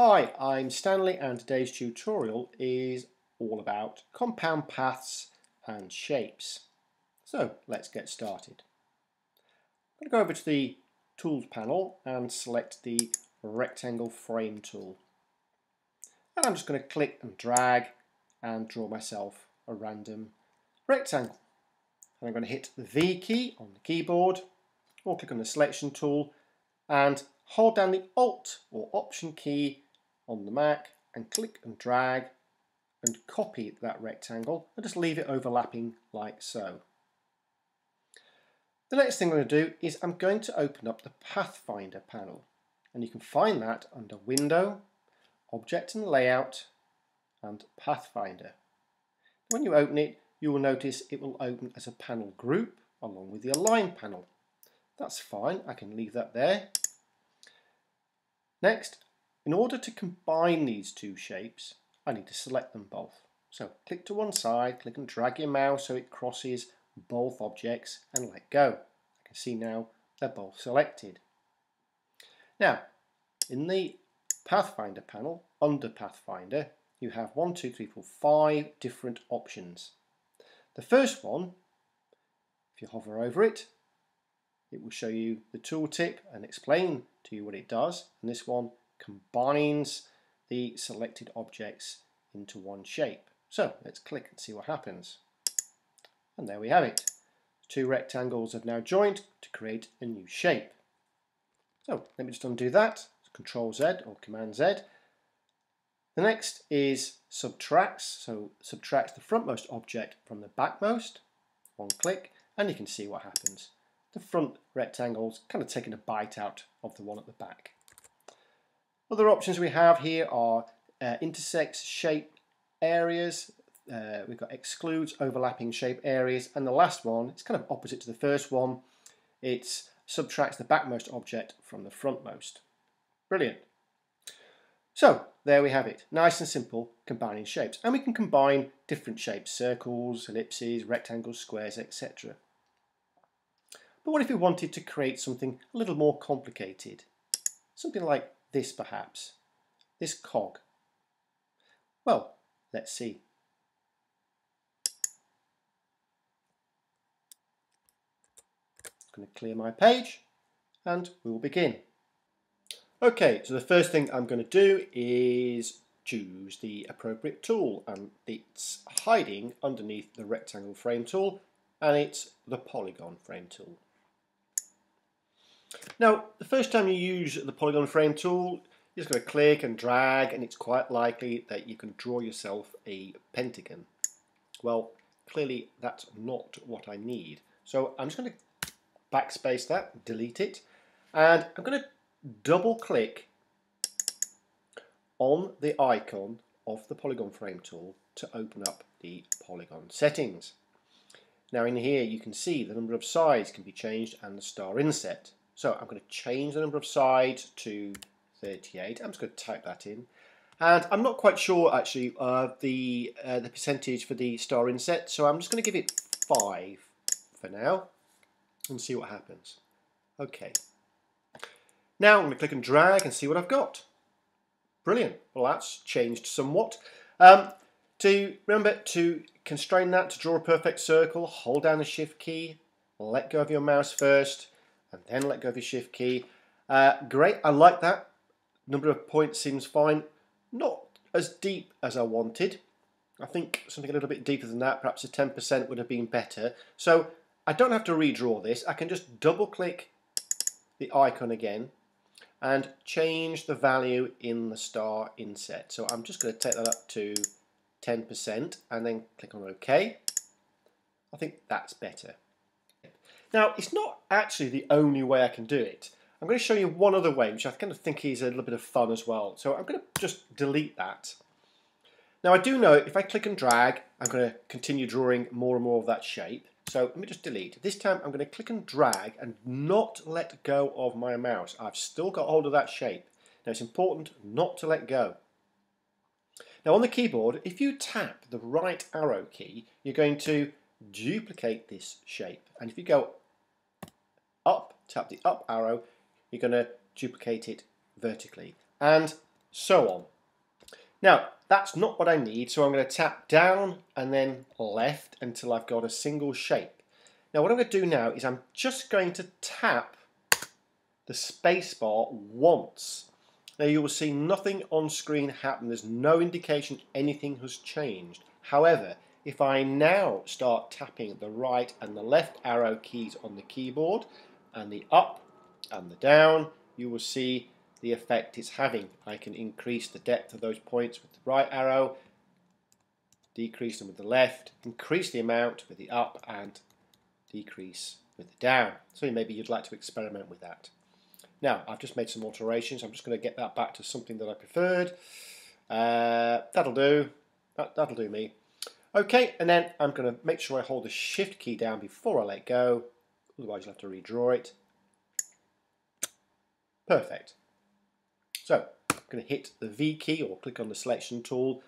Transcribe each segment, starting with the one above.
Hi, I'm Stanley and today's tutorial is all about compound paths and shapes. So let's get started. I'm going to go over to the Tools panel and select the Rectangle Frame tool. And I'm just going to click and drag and draw myself a random rectangle. And I'm going to hit the V key on the keyboard or click on the selection tool and hold down the Alt or Option key on the Mac and click and drag and copy that rectangle and just leave it overlapping like so. The next thing I'm going to do is I'm going to open up the Pathfinder panel and you can find that under Window, Object and Layout and Pathfinder. When you open it you will notice it will open as a panel group along with the Align panel. That's fine, I can leave that there. Next in order to combine these two shapes, I need to select them both. So click to one side, click and drag your mouse so it crosses both objects and let go. I can see now they're both selected. Now, in the Pathfinder panel, under Pathfinder, you have one, two, three, four, five different options. The first one, if you hover over it, it will show you the tooltip and explain to you what it does. And this one combines the selected objects into one shape. So let's click and see what happens. And there we have it. Two rectangles have now joined to create a new shape. So let me just undo that. Control Z or Command Z. The next is subtracts. So subtracts the frontmost object from the backmost. One click and you can see what happens. The front rectangle's kind of taking a bite out of the one at the back. Other options we have here are uh, intersects shape areas, uh, we've got excludes overlapping shape areas, and the last one, it's kind of opposite to the first one, it subtracts the backmost object from the frontmost. Brilliant. So there we have it, nice and simple combining shapes. And we can combine different shapes, circles, ellipses, rectangles, squares, etc. But what if we wanted to create something a little more complicated? Something like this perhaps? This cog? Well, let's see. I'm going to clear my page and we will begin. Okay, so the first thing I'm going to do is choose the appropriate tool and it's hiding underneath the rectangle frame tool and it's the polygon frame tool. Now, the first time you use the polygon frame tool, you're just going to click and drag and it's quite likely that you can draw yourself a pentagon. Well, clearly that's not what I need. So I'm just going to backspace that, delete it, and I'm going to double click on the icon of the polygon frame tool to open up the polygon settings. Now in here you can see the number of sides can be changed and the star inset. So I'm going to change the number of sides to 38. I'm just going to type that in. And I'm not quite sure actually uh, the uh, the percentage for the star inset, so I'm just going to give it 5 for now and see what happens. Okay. Now I'm going to click and drag and see what I've got. Brilliant. Well, that's changed somewhat. Um, to remember to constrain that to draw a perfect circle, hold down the shift key, let go of your mouse first, and then let go of your shift key. Uh, great, I like that. Number of points seems fine. Not as deep as I wanted. I think something a little bit deeper than that, perhaps a 10% would have been better. So I don't have to redraw this. I can just double click the icon again and change the value in the star inset. So I'm just going to take that up to 10% and then click on OK. I think that's better. Now, it's not actually the only way I can do it. I'm going to show you one other way, which I kind of think is a little bit of fun as well. So I'm going to just delete that. Now, I do know if I click and drag, I'm going to continue drawing more and more of that shape. So let me just delete. This time I'm going to click and drag and not let go of my mouse. I've still got hold of that shape. Now it's important not to let go. Now on the keyboard, if you tap the right arrow key, you're going to duplicate this shape. And if you go up, tap the up arrow, you're going to duplicate it vertically. And so on. Now, that's not what I need, so I'm going to tap down and then left until I've got a single shape. Now, what I'm going to do now is I'm just going to tap the spacebar once. Now, you will see nothing on screen happen. There's no indication anything has changed. However, if I now start tapping the right and the left arrow keys on the keyboard and the up and the down, you will see the effect it's having. I can increase the depth of those points with the right arrow, decrease them with the left, increase the amount with the up and decrease with the down. So maybe you'd like to experiment with that. Now, I've just made some alterations. I'm just going to get that back to something that I preferred. Uh, that'll do. That, that'll do me. Okay, and then I'm going to make sure I hold the shift key down before I let go. Otherwise, you'll have to redraw it. Perfect. So I'm going to hit the V key or click on the selection tool.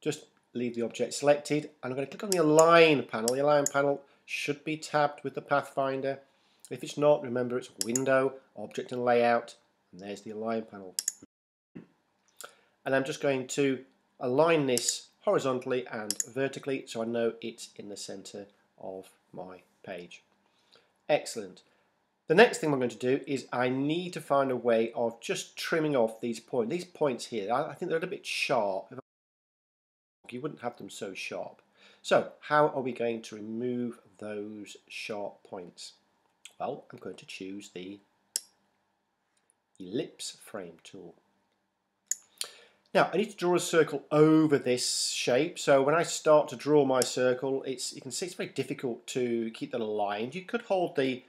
Just leave the object selected. And I'm going to click on the Align panel. The Align panel should be tabbed with the Pathfinder. If it's not, remember it's Window, Object and Layout, and there's the Align panel. And I'm just going to align this horizontally and vertically so I know it's in the center of my page. Excellent. The next thing I'm going to do is I need to find a way of just trimming off these points. These points here, I think they're a little bit sharp. You wouldn't have them so sharp. So how are we going to remove those sharp points? Well, I'm going to choose the ellipse frame tool. Now I need to draw a circle over this shape so when I start to draw my circle it's you can see it's very difficult to keep that aligned. You could hold the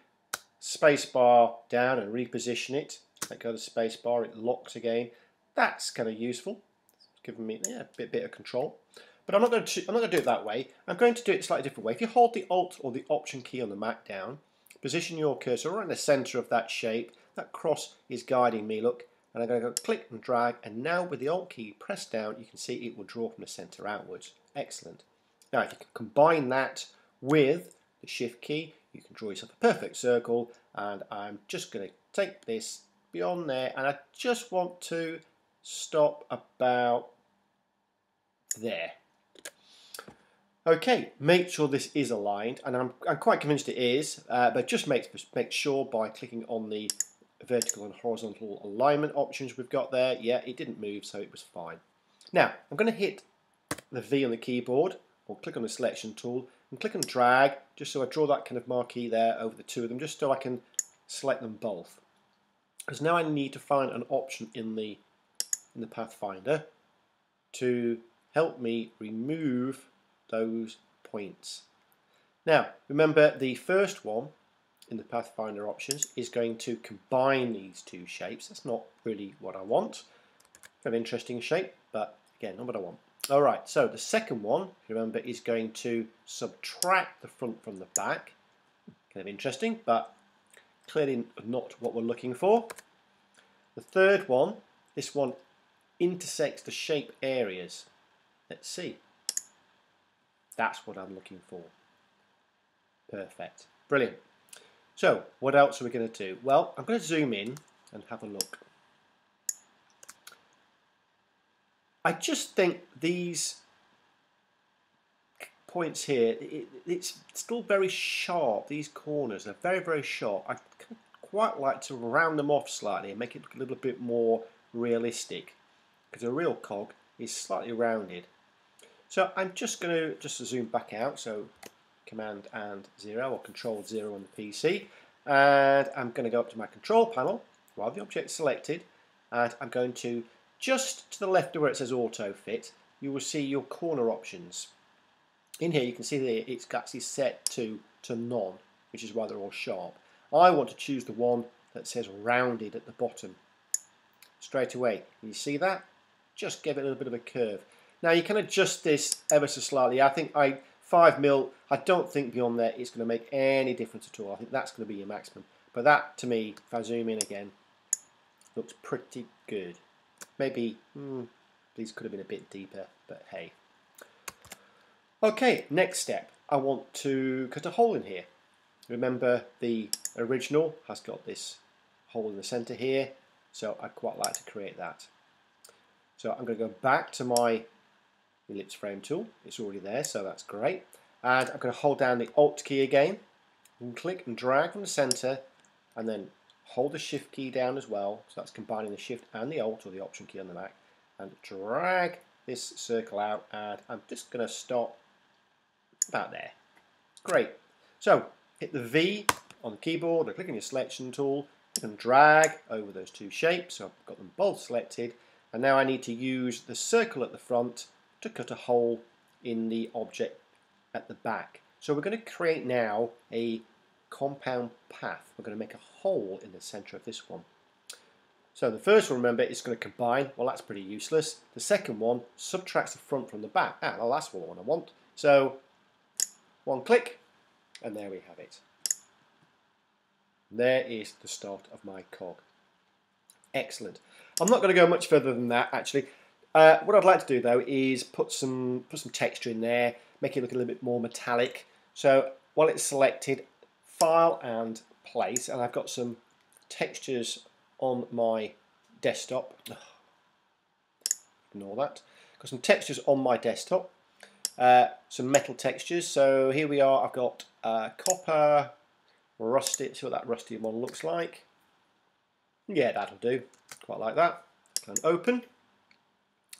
space bar down and reposition it. Let go of the space bar, it locks again. That's kind of useful. It's giving me yeah, a bit, bit of control. But I'm not going to I'm not going to do it that way. I'm going to do it a slightly different way. If you hold the Alt or the Option key on the Mac down, position your cursor right in the center of that shape. That cross is guiding me, look. And I'm going to go click and drag, and now with the Alt key pressed down, you can see it will draw from the center outwards. Excellent. Now, if you can combine that with the Shift key, you can draw yourself a perfect circle and I'm just going to take this beyond there and I just want to stop about there. Okay, make sure this is aligned, and I'm, I'm quite convinced it is, uh, but just make, make sure by clicking on the vertical and horizontal alignment options we've got there. Yeah, it didn't move, so it was fine. Now, I'm going to hit the V on the keyboard, or click on the selection tool, and click and drag just so I draw that kind of marquee there over the two of them just so I can select them both because now I need to find an option in the in the Pathfinder to help me remove those points. Now remember the first one in the Pathfinder options is going to combine these two shapes. That's not really what I want. Kind of interesting shape, but again, not what I want. Alright, so the second one, remember, is going to subtract the front from the back. Kind of interesting, but clearly not what we're looking for. The third one, this one intersects the shape areas. Let's see. That's what I'm looking for. Perfect. Brilliant. So, what else are we going to do? Well, I'm going to zoom in and have a look. I just think these points here, it, it's still very sharp. These corners are very, very sharp. I quite like to round them off slightly and make it look a little bit more realistic because a real cog is slightly rounded. So I'm just going to just zoom back out. So Command and 0 or Control 0 on the PC. And I'm going to go up to my control panel while the object's selected and I'm going to just to the left of where it says auto fit, you will see your corner options. In here you can see that it's actually set to, to none, which is why they're all sharp. I want to choose the one that says rounded at the bottom. Straight away, you see that? Just give it a little bit of a curve. Now you can adjust this ever so slightly. I think I 5 mil. I don't think beyond there it's going to make any difference at all. I think that's going to be your maximum. But that, to me, if I zoom in again, looks pretty good. Maybe hmm, these could have been a bit deeper, but hey. Okay, next step. I want to cut a hole in here. Remember the original has got this hole in the center here, so I'd quite like to create that. So I'm going to go back to my ellipse frame tool. It's already there, so that's great. And I'm going to hold down the Alt key again, and click and drag from the center, and then hold the Shift key down as well. So that's combining the Shift and the Alt, or the Option key on the Mac, and drag this circle out. And I'm just going to stop about there. Great. So hit the V on the keyboard, or click on your selection tool, and drag over those two shapes. So I've got them both selected. And now I need to use the circle at the front to cut a hole in the object at the back. So we're going to create now a compound path. We're going to make a hole in the center of this one. So the first one, remember, is going to combine. Well, that's pretty useless. The second one subtracts the front from the back. Ah, well, that's what I want. So one click, and there we have it. There is the start of my cog. Excellent. I'm not going to go much further than that, actually. Uh, what I'd like to do, though, is put some put some texture in there, make it look a little bit more metallic. So while it's selected, File and Place, and I've got some textures on my desktop. Ignore that. Got some textures on my desktop. Uh, some metal textures. So here we are. I've got uh, copper, rusty. See what that rusty one looks like. Yeah, that'll do. Quite like that. And open.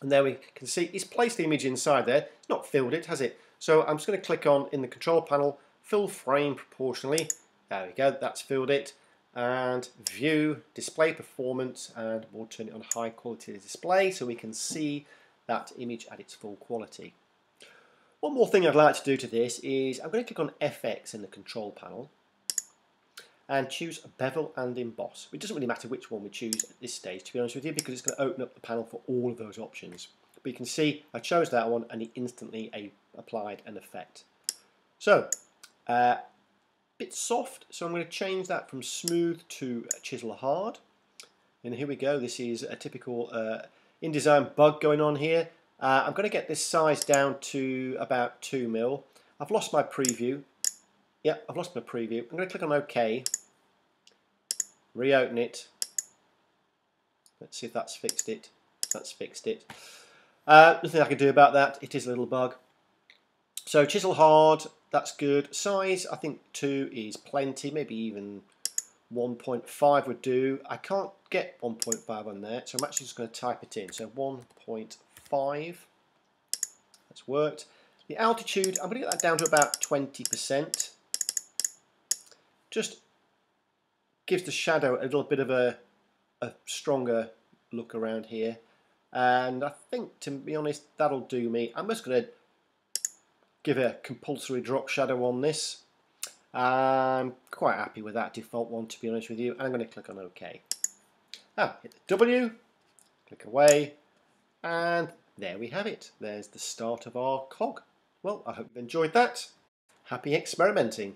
And there we can see it's placed the image inside there. It's not filled it, has it? So I'm just going to click on in the control panel, fill frame proportionally. There we go, that's filled it. And view, display performance, and we'll turn it on high quality display so we can see that image at its full quality. One more thing I'd like to do to this is I'm going to click on FX in the control panel and choose bevel and emboss. It doesn't really matter which one we choose at this stage to be honest with you because it's going to open up the panel for all of those options. But you can see I chose that one and it instantly applied an effect. So, uh, bit soft, so I'm going to change that from smooth to chisel hard. And here we go, this is a typical uh, InDesign bug going on here. Uh, I'm going to get this size down to about 2 mil. I've lost my preview, yeah, I've lost my preview. I'm going to click on OK. Reopen it. Let's see if that's fixed it. That's fixed it. Uh, nothing I can do about that. It is a little bug. So chisel hard, that's good. Size, I think 2 is plenty. Maybe even 1.5 would do. I can't get 1.5 on there, so I'm actually just going to type it in. So 1.5. That's worked. The altitude, I'm going to get that down to about 20% just gives the shadow a little bit of a, a stronger look around here. And I think, to be honest, that'll do me. I'm just going to give a compulsory drop shadow on this. I'm quite happy with that default one, to be honest with you. And I'm going to click on OK. Now, hit the W, click away, and there we have it. There's the start of our cog. Well, I hope you enjoyed that. Happy experimenting.